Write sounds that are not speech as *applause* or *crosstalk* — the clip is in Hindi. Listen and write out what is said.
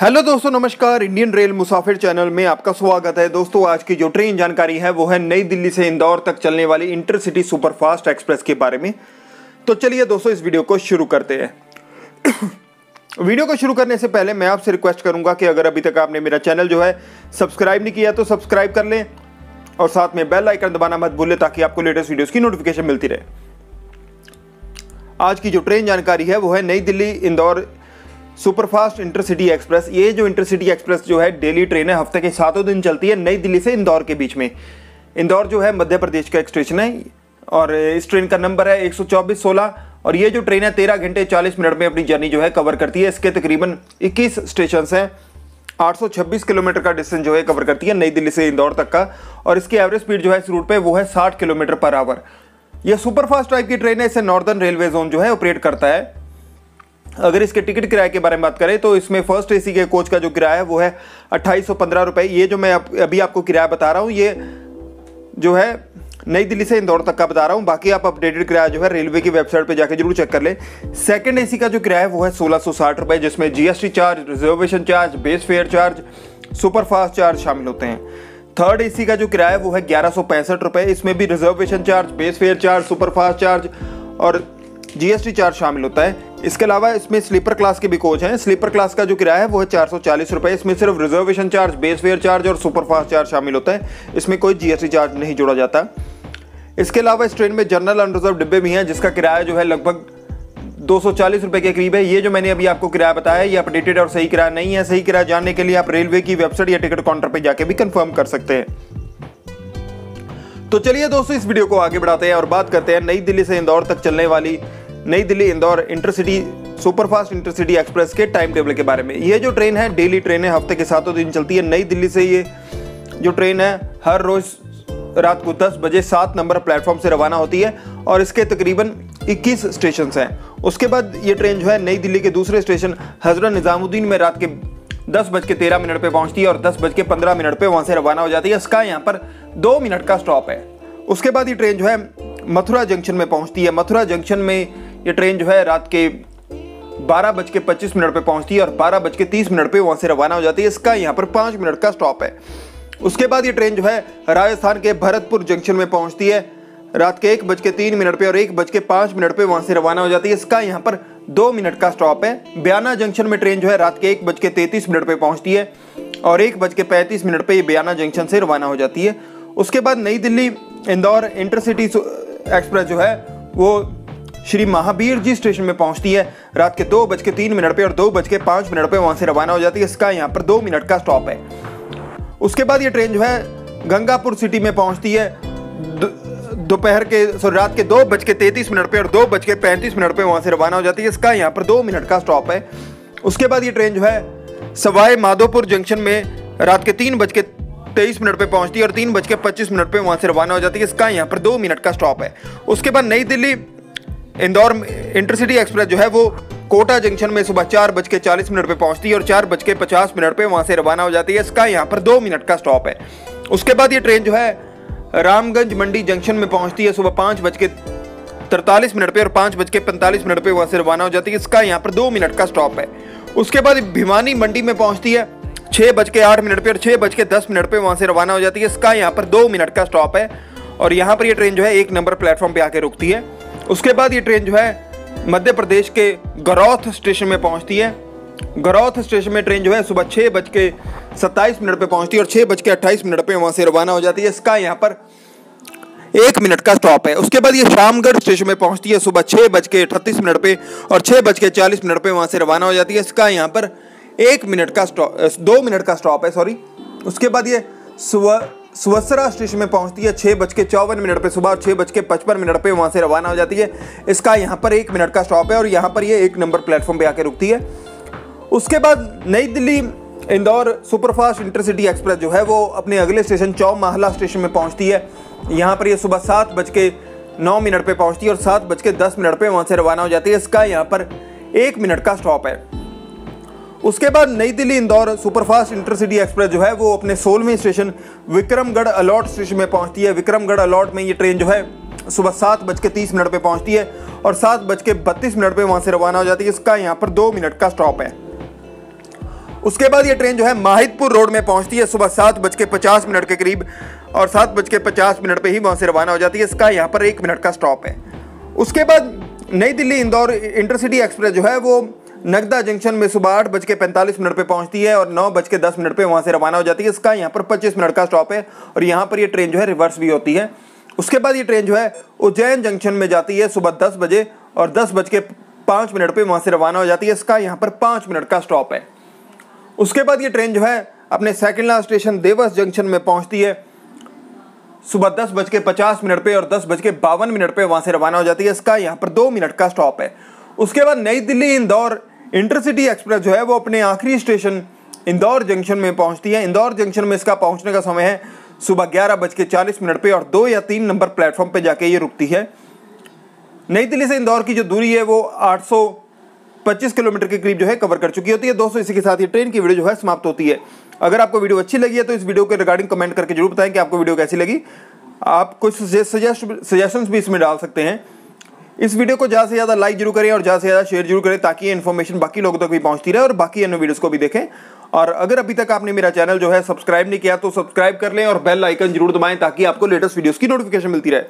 हेलो दोस्तों, नमस्कार। इंडियन रेल मुसाफिर चैनल में आपका स्वागत है। दोस्तों, आज की जो ट्रेन जानकारी है, वो है नई दिल्ली से इंदौर तक चलने वाली इंटरसिटी सुपरफास्ट एक्सप्रेस के बारे में। तो चलिए दोस्तों, इस वीडियो को शुरू करते हैं। *coughs* वीडियो को शुरू करने से पहले मैं आपसे रिक्वेस्ट करूँगा कि अगर अभी तक आपने मेरा चैनल जो है सब्सक्राइब नहीं किया तो सब्सक्राइब कर लें और साथ में बेल आइकन दबाना मत भूलें ताकि आपको लेटेस्ट वीडियोस की नोटिफिकेशन मिलती रहे। आज की जो ट्रेन जानकारी है, वो है New Delhi Indore superfast intercity express. ये जो इंटरसिटी एक्सप्रेस जो है, डेली ट्रेन है, हफ़्ते के सातों दिन चलती है, नई दिल्ली से इंदौर के बीच में। इंदौर जो है, मध्य प्रदेश का एक स्टेशन है, और इस ट्रेन का नंबर है एक सौ और ये जो ट्रेन है, तेरह घंटे चालीस मिनट में अपनी जर्नी जो है, कवर करती है। इसके तकरीबन इक्कीस स्टेशन हैं 826 किलोमीटर का डिस्टेंस जो है, कवर करती है नई दिल्ली से इंदौर तक का, और इसकी एवरेज स्पीड जो है, इस रूट पे, वो है 60 किलोमीटर पर आवर। यह सुपरफास्ट टाइप की ट्रेन है, इसे नॉर्दर्न रेलवे जोन जो है, ऑपरेट करता है। अगर इसके टिकट किराए के बारे में बात करें तो इसमें फ़र्स्ट एसी के कोच का जो किराया है, वो है अट्ठाईस सौ पंद्रह रुपये ये जो मैं अभी आपको किराया बता रहा हूँ, ये जो है, नई दिल्ली से इंदौर तक का बता रहा हूँ। बाकी आप अपडेटेड किराया जो है, रेलवे की वेबसाइट पर जाकर ज़रूर चेक कर लें। सेकंड एसी का जो किराया है, वो है सोलह सौ साठ रुपये जिसमें GST charge reservation charge base fare charge superfast charge शामिल होते हैं। थर्ड एसी का जो किराया है, वो है ग्यारह सौ पैंसठ रुपये इसमें भी reservation charge base fare charge superfast charge और जीएसटी चार्ज शामिल होता है। इसके अलावा इसमें स्लीपर क्लास के भी कोच हैं। स्लीपर क्लास का जो किराया है, वो है चार सौ चालीस रुपये इसमें सिर्फ़ reservation charge, base fare charge और सुपरफास्ट चार्ज शामिल होता है। इसमें कोई जीएसटी चार्ज नहीं जोड़ा जाता। इसके अलावा इस ट्रेन में जनरल अनरिजर्व डिब्बे भी हैं, जिसका किराया जो है लगभग दो सौ के करीब है। ये जो मैंने अभी आपको किराया बताया, ये अपडेटेड और सही किराया नहीं है। सही किराया जानने के लिए आप रेलवे की वेबसाइट या टिकट काउंटर पर जाके भी कंफर्म कर सकते हैं। तो चलिए दोस्तों, इस वीडियो को आगे बढ़ाते हैं और बात करते हैं नई दिल्ली से इंदौर तक चलने वाली New Delhi, Indore, intercity, superfast intercity express के टाइम टेबल के बारे में। ये जो ट्रेन है, डेली ट्रेन है, हफ़्ते के सातों दिन चलती है नई दिल्ली से ये जो ट्रेन है, हर रोज रात को 10 बजे सात नंबर प्लेटफॉर्म से रवाना होती है और इसके तकरीबन 21 स्टेशन हैं। उसके बाद ये ट्रेन जो है नई दिल्ली के दूसरे स्टेशन, हज़रत निज़ामुद्दीन में रात के दस बज के तेरह मिनट पर पहुँचती है और दस बज के पंद्रह मिनट पर वहाँ से रवाना हो जाती है। इसका यहाँ पर दो मिनट का स्टॉप है। उसके बाद ये ट्रेन जो है मथुरा जंक्शन में पहुँचती है। मथुरा जंक्शन में ये ट्रेन जो है रात के बारह बज के पच्चीस मिनट पर पहुँचती है और बारह बज के तीस मिनट पर वहाँ से रवाना हो जाती है। इसका यहाँ पर पाँच मिनट का स्टॉप है। उसके बाद ये ट्रेन जो है राजस्थान के भरतपुर जंक्शन में पहुँचती है। रात के एक बज के तीन मिनट पे और एक बज के पाँच मिनट पे वहाँ से रवाना हो जाती है। इसका यहाँ पर दो मिनट का स्टॉप है। बयाना जंक्शन में ट्रेन जो है रात के एक बज के तैतीस मिनट पे पहुँचती है और एक बज के पैंतीस मिनट पे ये बयाना जंक्शन से रवाना हो जाती है। उसके बाद नई दिल्ली इंदौर इंटरसिटी एक्सप्रेस जो है वो श्री महावीर जी स्टेशन में पहुँचती है। रात के दो बज के तीन मिनट पे और दो बज के पाँच मिनट पे वहाँ से रवाना हो जाती है। इसका यहाँ पर दो मिनट का स्टॉप है। उसके बाद ये ट्रेन जो है गंगापुर सिटी में पहुँचती है। दोपहर के सॉरी रात के दो बज के तैतीस मिनट पे और दो बज के पैंतीस मिनट पे वहाँ से रवाना हो जाती है। इसका यहाँ पर दो मिनट का स्टॉप है। उसके बाद ये ट्रेन जो है सवाई माधोपुर जंक्शन में रात के तीन बज के तेईस मिनट पे पहुँचती है और तीन बज के पच्चीस मिनट पे वहाँ से रवाना हो जाती है। इसका यहाँ पर दो मिनट का स्टॉप है। उसके बाद नई दिल्ली इंदौर इंटरसिटी एक्सप्रेस जो है वो कोटा जंक्शन में सुबह चार बज के चालीस मिनट पर पहुँचती है और चार बज के पचास मिनट पर वहाँ से रवाना हो जाती है। इसका यहाँ पर दो मिनट का स्टॉप है। उसके बाद ये ट्रेन जो है, रामगंज मंडी जंक्शन में पहुँचती है सुबह पाँच बज के तरतालीस मिनट पे और पाँच बज के पैंतालीस मिनट पे वहाँ से रवाना हो जाती है। इसका यहाँ पर दो मिनट का स्टॉप है। उसके बाद भिवानी मंडी में पहुँचती है छः बज के आठ मिनट पे और छः बज के दस मिनट पे वहाँ से रवाना हो जाती है। इसका यहाँ पर दो मिनट का स्टॉप है और यहाँ पर यह ट्रेन जो है एक नंबर प्लेटफॉर्म पे आके रुकती है। उसके बाद ये ट्रेन जो है मध्य प्रदेश के गरौथ स्टेशन में पहुँचती है। गरौथ स्टेशन में ट्रेन जो है सुबह छः बज के सत्ताईस मिनट पर पहुँचती है और छः बज के अट्ठाईस मिनट पर वहाँ से रवाना हो जाती है। इसका यहाँ पर एक मिनट का स्टॉप है। उसके बाद ये शामगढ़ स्टेशन में पहुँचती है सुबह छः बज के अट्ठतीस मिनट पे और छः बज के चालीस मिनट पे वहाँ से रवाना हो जाती है। इसका यहाँ पर एक मिनट का स्टॉप दो मिनट का स्टॉप है सॉरी उसके बाद ये सुबह सुवसरा स्टेशन में पहुँचती है। छः बज के चौवन मिनट पर सुबह और छः बज के पचपन मिनट पर वहाँ से रवाना हो जाती है। इसका यहाँ पर एक मिनट का स्टॉप है और यहाँ पर ये एक नंबर प्लेटफॉर्म पे आके रुकती है। उसके बाद New Delhi Indore superfast intercity express जो है, वो अपने अगले स्टेशन चौ महला स्टेशन में पहुँचती है। यहाँ पर ये सुबह सात बज के नौ मिनट पर पहुँचती है और सात बज के दस मिनट पर वहाँ से रवाना हो जाती है। इसका यहाँ पर एक मिनट का स्टॉप है। उसके बाद New Delhi, Indore, superfast intercity express जो है, वो अपने सोलहवें स्टेशन विक्रमगढ़ अलॉट स्टेशन में पहुँचती है। विक्रमगढ़ अलॉट में ये ट्रेन जो है, सुबह सात बज के तीस मिनट पर पहुँचती है और सात बज के बत्तीस मिनट पर वहाँ से रवाना हो जाती है। इसका यहाँ पर दो मिनट का स्टॉप है। उसके बाद ये ट्रेन जो है माहिदपुर रोड में पहुँचती है, सुबह सात बज के पचास मिनट के करीब और सात बज के पचास मिनट पर ही वहाँ से रवाना हो जाती है। इसका यहाँ पर एक मिनट का स्टॉप है। उसके बाद नई दिल्ली, इंदौर इंटरसिटी एक्सप्रेस जो है, वो नगदा जंक्शन में सुबह आठ बज के पैंतालीस मिनट पर पहुँचती है और नौ बज के दस मिनट पर वहाँ से रवाना हो जाती है। इसका यहाँ पर पच्चीस मिनट का स्टॉप है और यहाँ पर ये ट्रेन जो है रिवर्स भी होती है। उसके बाद ये ट्रेन जो है उज्जैन जंक्शन में जाती है सुबह दस बजे और दस बज के पाँच मिनट पर वहाँ से रवाना हो जाती है। इसका यहाँ पर पाँच मिनट का स्टॉप है। उसके बाद ये ट्रेन जो है अपने second last station Dewas junction में पहुँचती है। सुबह दस बज के पचास मिनट पे और दस बज के बावन मिनट पे वहाँ से रवाना हो जाती है। इसका यहाँ पर दो मिनट का स्टॉप है। उसके बाद नई दिल्ली इंदौर इंटरसिटी एक्सप्रेस जो है वो अपने आखिरी स्टेशन इंदौर जंक्शन में पहुँचती है। इंदौर जंक्शन में इसका पहुँचने का समय है सुबह ग्यारह बज के चालीस मिनट पे और दो या तीन नंबर प्लेटफॉर्म पे जाके ये रुकती है। नई दिल्ली से इंदौर की जो दूरी है वो 825 किलोमीटर के करीब जो है कवर कर चुकी होती है। दोस्तों इसी के साथ ये ट्रेन की वीडियो जो है समाप्त होती है। अगर आपको वीडियो अच्छी लगी है तो इस वीडियो के रिगार्डिंग कमेंट करके ज़रूर बताएँ कि आपको वीडियो कैसी लगी। आप कुछ सजेशन भी इसमें डाल सकते हैं। इस वीडियो को ज़्यादा से ज़्यादा लाइक ज़रूर करें और ज़्यादा से ज़्यादा शेयर ज़रूर करें ताकि इन्फॉर्मेशन बाकी लोगों तक भी पहुँचती रहे और बाकी अन्य वीडियोस को भी देखें। और अगर अभी तक आपने मेरा चैनल जो है सब्सक्राइब नहीं किया तो सब्सक्राइब कर लें और बेल आइकन ज़रूर दबाएँ ताकि आपको लेटेस्ट वीडियोस की नोटिफिकेशन मिलती रहे।